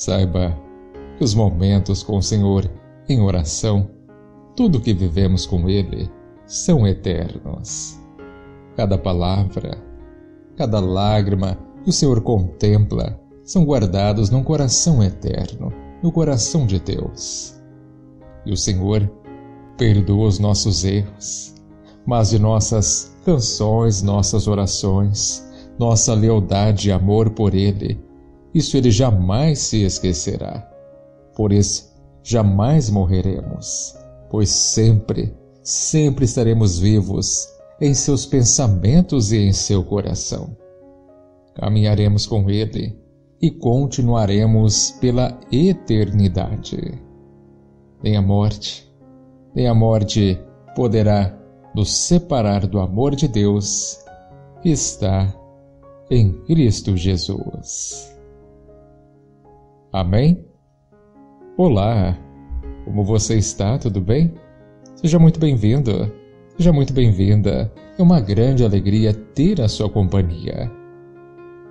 Saiba que os momentos com o Senhor em oração, tudo que vivemos com Ele, são eternos. Cada palavra, cada lágrima que o Senhor contempla são guardados num coração eterno, no coração de Deus. E o Senhor perdoa os nossos erros, mas de nossas canções, nossas orações, nossa lealdade e amor por Ele, isso Ele jamais se esquecerá. Por isso, jamais morreremos, pois sempre sempre estaremos vivos em seus pensamentos e em seu coração. Caminharemos com Ele e continuaremos pela eternidade. Nem a morte, nem a morte poderá nos separar do amor de Deus que está em Cristo Jesus. Amém? Olá, como você está? Tudo bem? Seja muito bem-vindo, seja muito bem-vinda. É uma grande alegria ter a sua companhia.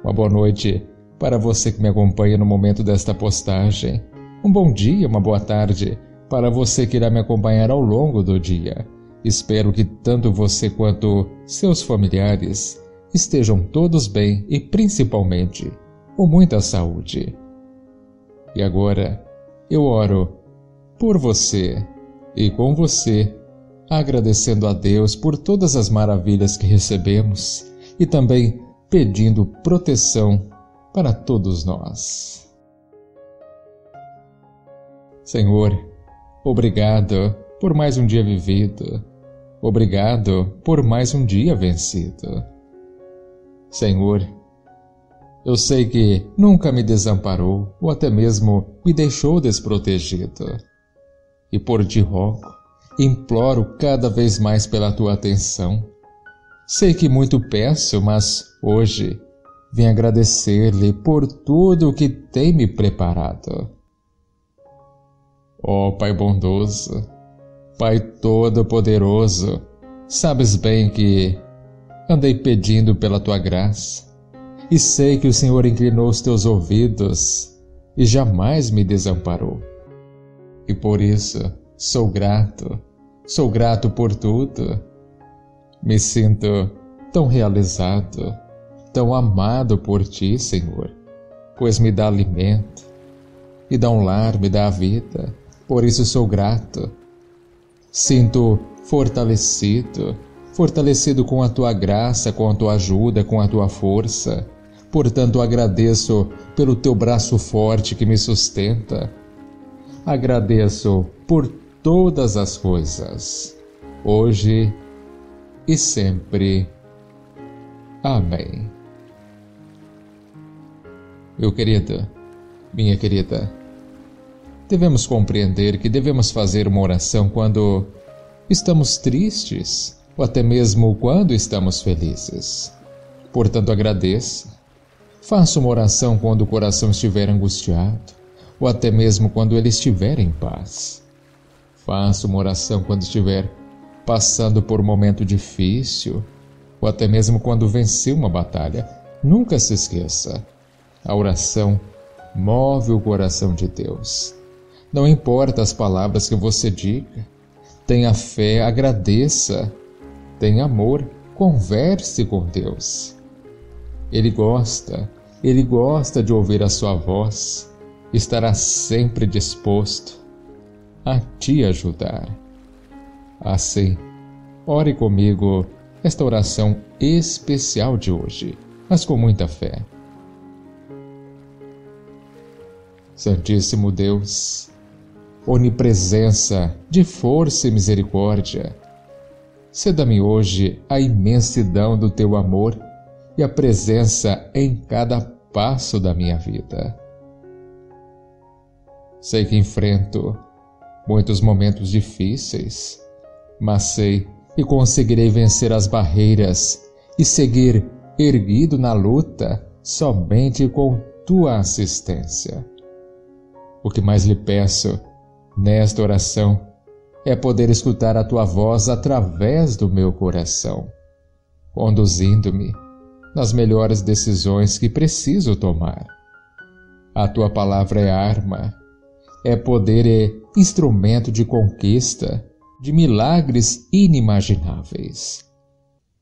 Uma boa noite para você que me acompanha no momento desta postagem. Um bom dia, uma boa tarde para você que irá me acompanhar ao longo do dia. Espero que tanto você quanto seus familiares estejam todos bem e principalmente com muita saúde. E agora eu oro por você e com você, agradecendo a Deus por todas as maravilhas que recebemos e também pedindo proteção para todos nós. Senhor, obrigado por mais um dia vivido. Obrigado por mais um dia vencido. Senhor, eu sei que nunca me desamparou ou até mesmo me deixou desprotegido e por ti rogo, imploro cada vez mais pela tua atenção. Sei que muito peço, mas hoje vim agradecer-lhe por tudo o que tem me preparado. Ó oh, Pai bondoso, Pai todo-poderoso, sabes bem que andei pedindo pela tua graça, e sei que o Senhor inclinou os teus ouvidos e jamais me desamparou. E por isso sou grato, sou grato por tudo. Me sinto tão realizado, tão amado por ti, Senhor, pois me dá alimento, me dá um lar, me dá a vida, por isso sou grato. Sinto fortalecido, fortalecido com a tua graça, com a tua ajuda, com a tua força. Portanto, agradeço pelo teu braço forte que me sustenta agradeço por todas as coisas, hoje e sempre. Amém. Meu querido, minha querida, devemos compreender que devemos fazer uma oração quando estamos tristes ou até mesmo quando estamos felizes. Portanto, agradeça. Faça uma oração quando o coração estiver angustiado ou até mesmo quando ele estiver em paz. Faça uma oração quando estiver passando por um momento difícil, ou até mesmo quando venceu uma batalha. Nunca se esqueça: a oração move o coração de Deus. Não importa as palavras que você diga, tenha fé, agradeça, tenha amor, converse com Deus. Ele gosta, ele gosta de ouvir a sua voz estará sempre disposto a te ajudar. Assim, ore comigo esta oração especial de hoje, mas com muita fé. Santíssimo Deus, onipresença de força e misericórdia, ceda-me hoje a imensidão do teu amor e a presença em cada passo da minha vida. Sei que enfrento muitos momentos difíceis, mas sei que conseguirei vencer as barreiras e seguir erguido na luta somente com tua assistência. O que mais lhe peço nesta oração é poder escutar a tua voz através do meu coração, conduzindo-me nas melhores decisões que preciso tomar A tua palavra é arma, é poder e instrumento de conquista, de milagres inimagináveis.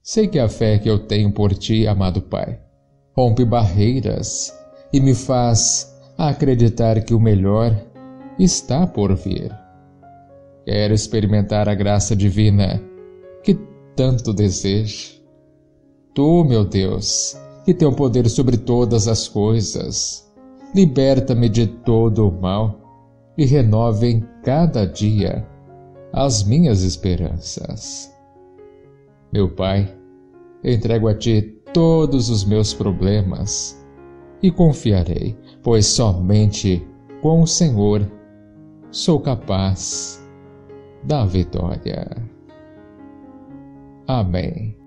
Sei que a fé que eu tenho por ti, amado Pai, rompe barreiras e me faz acreditar que o melhor está por vir. Quero experimentar a graça divina que tanto desejo. Tu, meu Deus, que tem o poder sobre todas as coisas, liberta-me de todo o mal e renove em cada dia as minhas esperanças. Meu Pai, entrego a Ti todos os meus problemas e confiarei, pois somente com o Senhor sou capaz da vitória. Amém.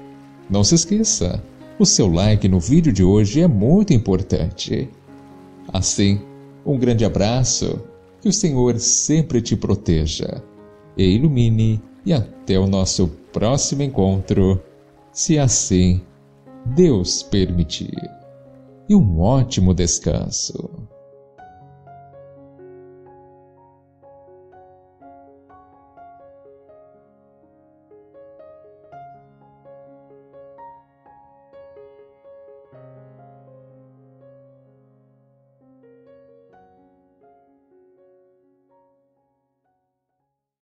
Não se esqueça o seu like no vídeo de hoje é muito importante. Assim, um grande abraço, que o Senhor sempre te proteja e ilumine, e até o nosso próximo encontro, se assim Deus permitir. E um ótimo descanso.